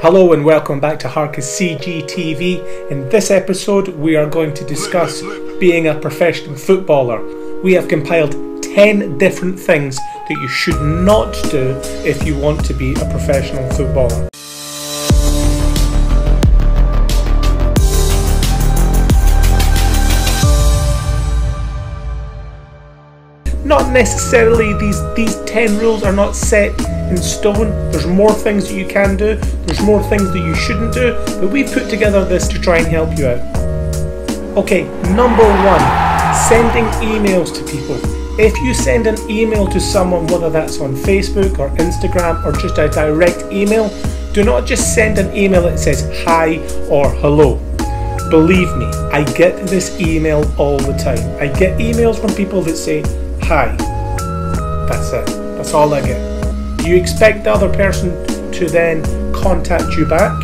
Hello and welcome back to Harcus CGTV. In this episode, we are going to discuss being a professional footballer. We have compiled 10 different things that you should not do if you want to be a professional footballer. Not necessarily these these 10 rules are not set in stone. There's more things that you can do, there's more things that you shouldn't do, but we've put together this to try and help you out. Okay, number one, sending emails to people. If you send an email to someone, whether that's on Facebook or Instagram or just a direct email, do not just send an email that says hi or hello. Believe me, I get this email all the time. I get emails from people that say hi. That's it. That's all I get. You expect the other person to then contact you back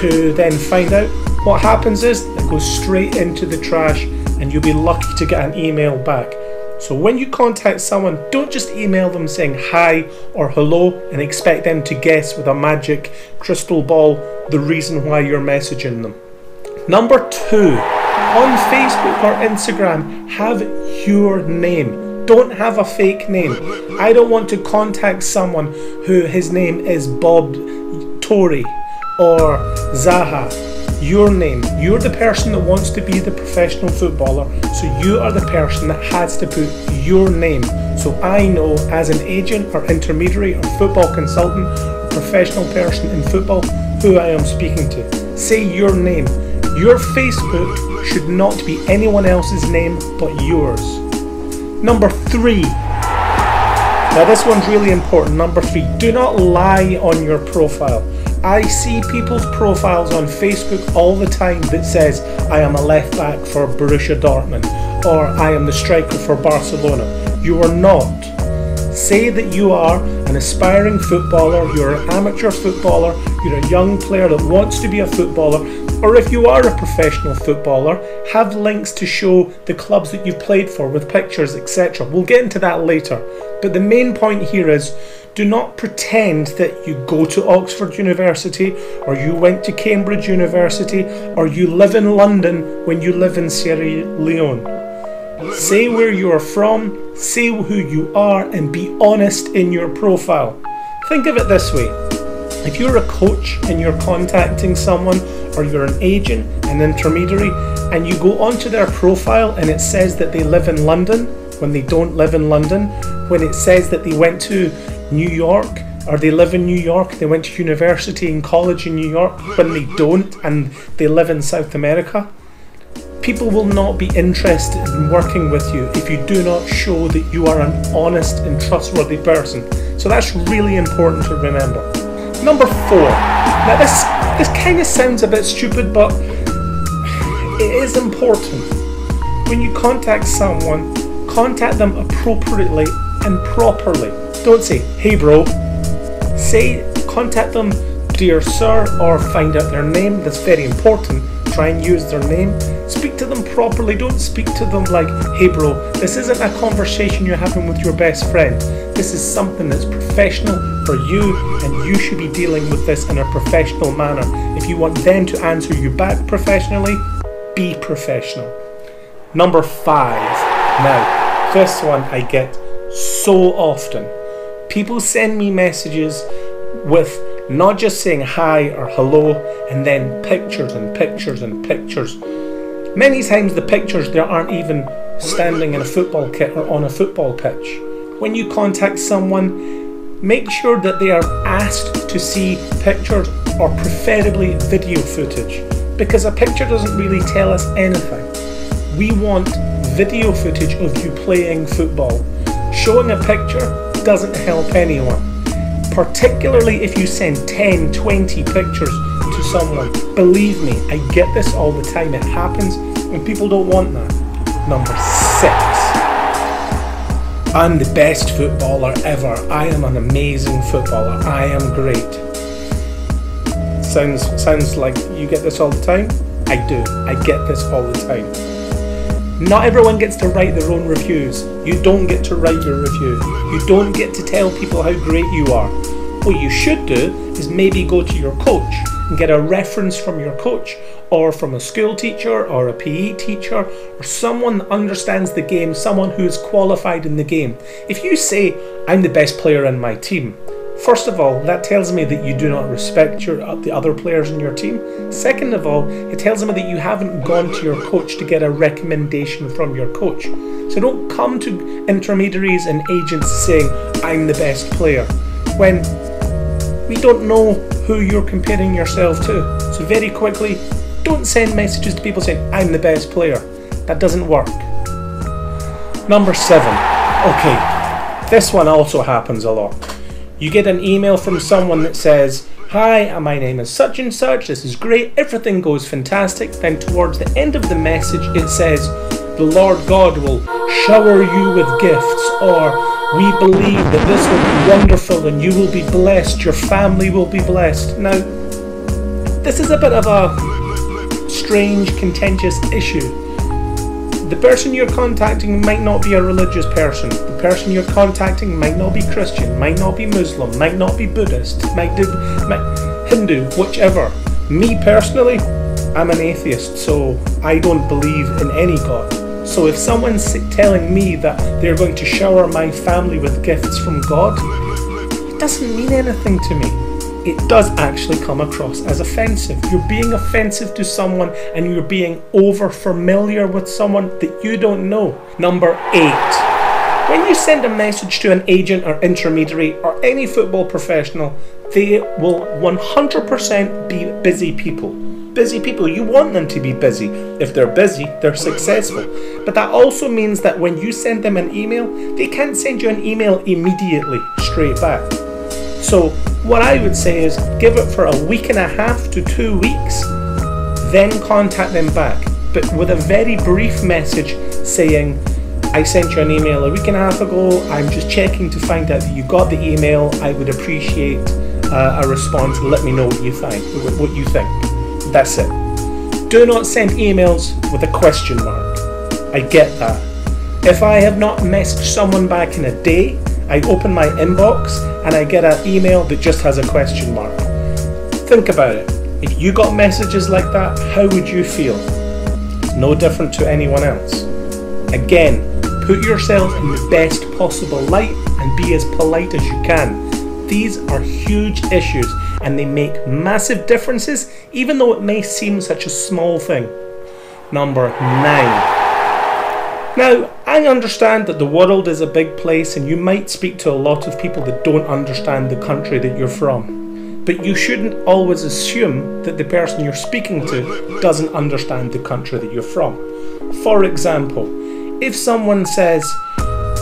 to then find out. What happens is it goes straight into the trash and you'll be lucky to get an email back. So when you contact someone don't just email them saying hi or hello and expect them to guess with a magic crystal ball the reason why you're messaging them. Number two on facebook or instagram have your name don't have a fake name. I don't want to contact someone who his name is Bob Tory or Zaha. Your name. You're the person that wants to be the professional footballer, so you are the person that has to put your name. So I know as an agent or intermediary or football consultant professional person in football who I am speaking to. Say your name. Your Facebook should not be anyone else's name but yours. Number three. Now, this one's really important. Number three, do not lie on your profile. I see people's profiles on Facebook all the time that says, I am a left back for Borussia Dortmund or I am the striker for Barcelona. You are not. Say that you are an aspiring footballer, you're an amateur footballer, you're a young player that wants to be a footballer, or if you are a professional footballer, have links to show the clubs that you've played for with pictures, etc. We'll get into that later. But the main point here is do not pretend that you go to Oxford University or you went to Cambridge University or you live in London when you live in Sierra Leone. Say where you are from, say who you are, and be honest in your profile. Think of it this way if you're a coach and you're contacting someone or you're an agent, an intermediary, and you go onto their profile and it says that they live in London when they don't live in London, when it says that they went to New York or they live in New York, they went to university and college in New York when they don't and they live in South America, people will not be interested in working with you if you do not show that you are an honest and trustworthy person. So that's really important to remember. Number four. Now this this kind of sounds a bit stupid, but it is important. When you contact someone, contact them appropriately and properly. Don't say, hey bro. Say, contact them, dear sir, or find out their name. That's very important. Try and use their name. Speak to them properly. Don't speak to them like, hey bro, this isn't a conversation you're having with your best friend. This is something that's professional for you, and you should be dealing with this in a professional manner. If you want them to answer you back professionally, be professional. Number five. Now, this one I get so often. People send me messages with not just saying hi or hello and then pictures and pictures and pictures. Many times the pictures there aren't even standing in a football kit or on a football pitch. When you contact someone, make sure that they are asked to see pictures or preferably video footage because a picture doesn't really tell us anything. We want video footage of you playing football. Showing a picture doesn't help anyone, particularly if you send 10, 20 pictures to someone. Believe me, I get this all the time. It happens and people don't want that. Number six. I'm the best footballer ever. I am an amazing footballer. I am great. Sounds sounds like you get this all the time? I do. I get this all the time. Not everyone gets to write their own reviews. You don't get to write your review. You don't get to tell people how great you are. What you should do is maybe go to your coach and get a reference from your coach or from a school teacher or a PE teacher or someone that understands the game, someone who is qualified in the game. If you say, I'm the best player in my team, First of all, that tells me that you do not respect your uh, the other players in your team. Second of all, it tells me that you haven't gone to your coach to get a recommendation from your coach. So don't come to intermediaries and agents saying, I'm the best player, when we don't know who you're comparing yourself to. So very quickly, don't send messages to people saying, I'm the best player. That doesn't work. Number seven. Okay, this one also happens a lot. You get an email from someone that says, Hi, uh, my name is such and such, this is great, everything goes fantastic. Then, towards the end of the message, it says, The Lord God will shower you with gifts, or we believe that this will be wonderful and you will be blessed, your family will be blessed. Now, this is a bit of a strange, contentious issue the person you're contacting might not be a religious person. The person you're contacting might not be Christian, might not be Muslim, might not be Buddhist, might be Hindu, whichever. Me personally, I'm an atheist, so I don't believe in any God. So if someone's telling me that they're going to shower my family with gifts from God, it doesn't mean anything to me it does actually come across as offensive. You're being offensive to someone and you're being over familiar with someone that you don't know. Number eight. When you send a message to an agent or intermediary or any football professional, they will 100% be busy people. Busy people, you want them to be busy. If they're busy, they're successful. But that also means that when you send them an email, they can't send you an email immediately, straight back. So, what I would say is give it for a week and a half to two weeks, then contact them back, but with a very brief message saying, I sent you an email a week and a half ago. I'm just checking to find out that you got the email. I would appreciate uh, a response. Let me know what you think. What you think. That's it. Do not send emails with a question mark. I get that. If I have not messaged someone back in a day, I open my inbox and I get an email that just has a question mark. Think about it. If you got messages like that, how would you feel? No different to anyone else. Again, put yourself in the best possible light and be as polite as you can. These are huge issues and they make massive differences, even though it may seem such a small thing. Number nine. Now, I understand that the world is a big place and you might speak to a lot of people that don't understand the country that you're from. But you shouldn't always assume that the person you're speaking to doesn't understand the country that you're from. For example, if someone says,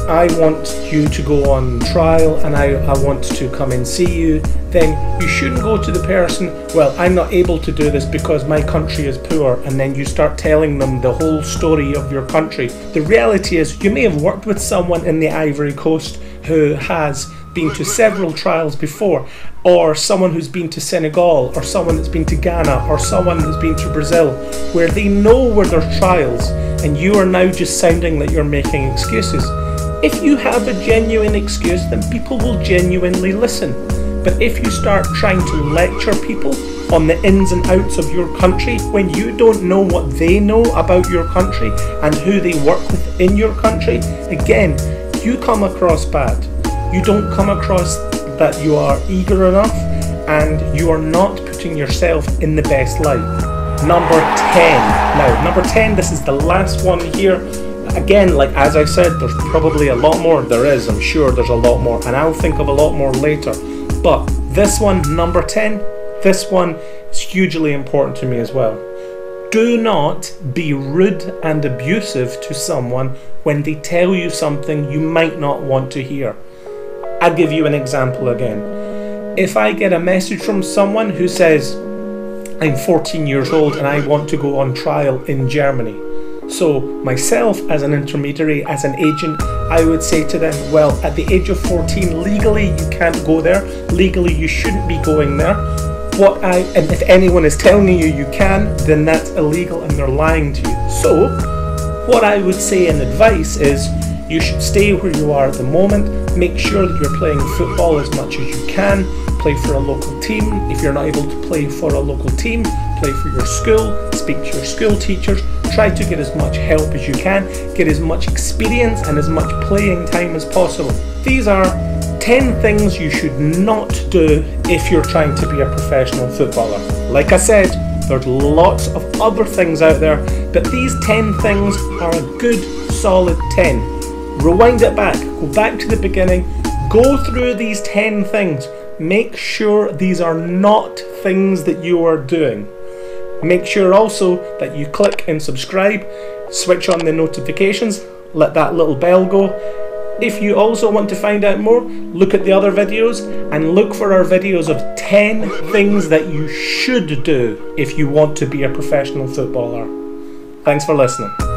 I want you to go on trial and I, I want to come and see you, then you shouldn't go to the person, well, I'm not able to do this because my country is poor, and then you start telling them the whole story of your country. The reality is, you may have worked with someone in the Ivory Coast who has been to several trials before, or someone who's been to Senegal, or someone that's been to Ghana, or someone that's been to Brazil, where they know where there's trials, and you are now just sounding that you're making excuses. If you have a genuine excuse, then people will genuinely listen. But if you start trying to lecture people on the ins and outs of your country when you don't know what they know about your country and who they work with in your country, again, you come across bad. You don't come across that you are eager enough and you are not putting yourself in the best light. Number 10. Now, number 10, this is the last one here again, like as I said, there's probably a lot more. There is, I'm sure there's a lot more, and I'll think of a lot more later. But this one, number 10, this one is hugely important to me as well. Do not be rude and abusive to someone when they tell you something you might not want to hear. I'll give you an example again. If I get a message from someone who says, I'm 14 years old and I want to go on trial in Germany so, myself as an intermediary, as an agent, I would say to them, well, at the age of 14, legally you can't go there. Legally, you shouldn't be going there. What I and if anyone is telling you you can, then that's illegal and they're lying to you. So, what I would say in advice is you should stay where you are at the moment. Make sure that you're playing football as much as you can. play for a local team. If you're not able to play for a local team, play for your school, speak to your school teachers, try to get as much help as you can, get as much experience and as much playing time as possible. These are 10 things you should not do if you're trying to be a professional footballer. Like I said, there's lots of other things out there, but these 10 things are a good solid 10. Rewind it back, go back to the beginning, go through these 10 things. Make sure these are not things that you are doing. Make sure also that you click and subscribe, switch on the notifications, let that little bell go. If you also want to find out more, look at the other videos and look for our videos of 10 things that you should do if you want to be a professional footballer. Thanks for listening.